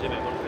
始めます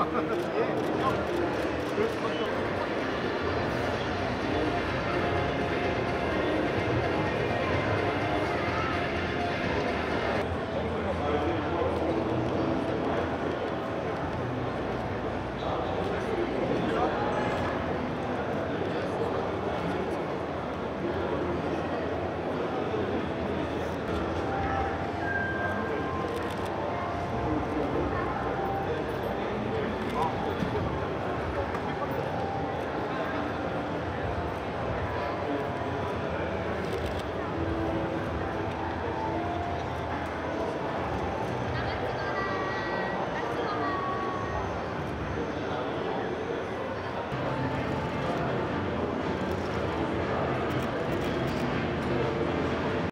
Thank you.